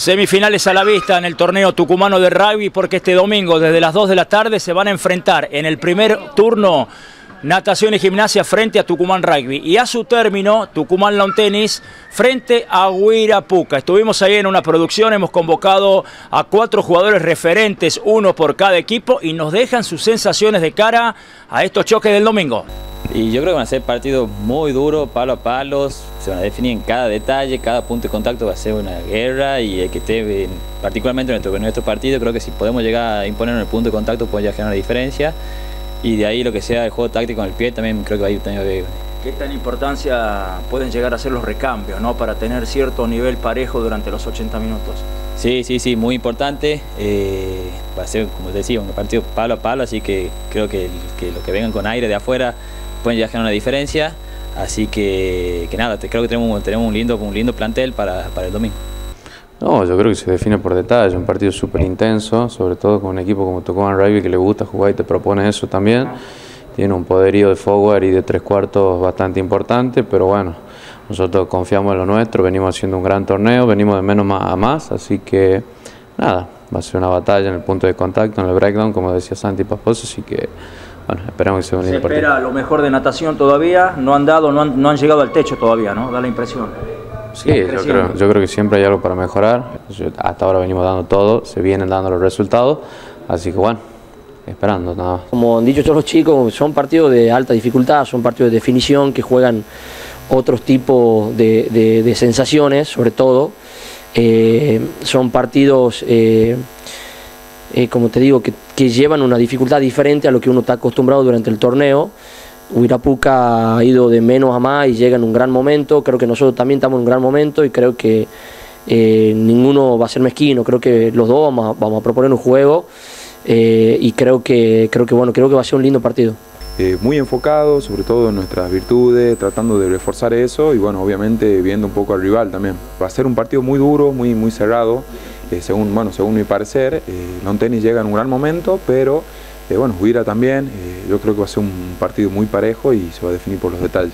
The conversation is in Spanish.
Semifinales a la vista en el torneo tucumano de rugby porque este domingo desde las 2 de la tarde se van a enfrentar en el primer turno Natación y Gimnasia frente a Tucumán Rugby y a su término Tucumán Lawn Tennis frente a Huirapuca. Estuvimos ahí en una producción, hemos convocado a cuatro jugadores referentes, uno por cada equipo y nos dejan sus sensaciones de cara a estos choques del domingo. Y yo creo que van a ser partidos muy duros, palo a palos, se van a definir en cada detalle, cada punto de contacto va a ser una guerra y el que esté, particularmente en nuestro, en nuestro partido, creo que si podemos llegar a imponer en el punto de contacto puede ya generar una diferencia y de ahí lo que sea el juego táctico con el pie también creo que va a ir teniendo que ¿Qué tan importancia pueden llegar a ser los recambios ¿no? para tener cierto nivel parejo durante los 80 minutos? Sí, sí, sí, muy importante. Eh, va a ser, como te decía, un partido palo a palo, así que creo que, que los que vengan con aire de afuera pueden ya generar una diferencia. Así que, que nada, creo que tenemos, tenemos un, lindo, un lindo plantel para, para el domingo. No, yo creo que se define por detalle, un partido súper intenso, sobre todo con un equipo como Tucumán Rugby que le gusta jugar y te propone eso también. Tiene un poderío de forward y de tres cuartos bastante importante, pero bueno, nosotros confiamos en lo nuestro, venimos haciendo un gran torneo, venimos de menos a más, así que nada, va a ser una batalla en el punto de contacto, en el breakdown, como decía Santi Pasposo, así que bueno, esperamos que sea un lindo partido. Se espera lo mejor de natación todavía, no han dado, no han, no han llegado al techo todavía, ¿no? Da la impresión. Sí, yo creo, yo creo que siempre hay algo para mejorar. Hasta ahora venimos dando todo, se vienen dando los resultados, así que bueno, esperando nada Como han dicho todos los chicos, son partidos de alta dificultad, son partidos de definición que juegan otros tipos de, sensaciones, sobre todo. Eh, son partidos, eh, eh, como te digo, que, que llevan una dificultad diferente a lo que uno está acostumbrado durante el torneo. Huirapuca ha ido de menos a más y llega en un gran momento, creo que nosotros también estamos en un gran momento y creo que eh, ninguno va a ser mezquino, creo que los dos vamos a, proponer un juego eh, y creo que, creo que bueno, creo que va a ser un lindo partido. Eh, muy enfocado, sobre todo en nuestras virtudes, tratando de reforzar eso y bueno, obviamente viendo un poco al rival también. Va a ser un partido muy duro, muy, muy cerrado, según, bueno, según mi parecer. Eh, tenis llega en un gran momento, pero eh, bueno, Huira también, eh, yo creo que va a ser un partido muy parejo y se va a definir por los detalles.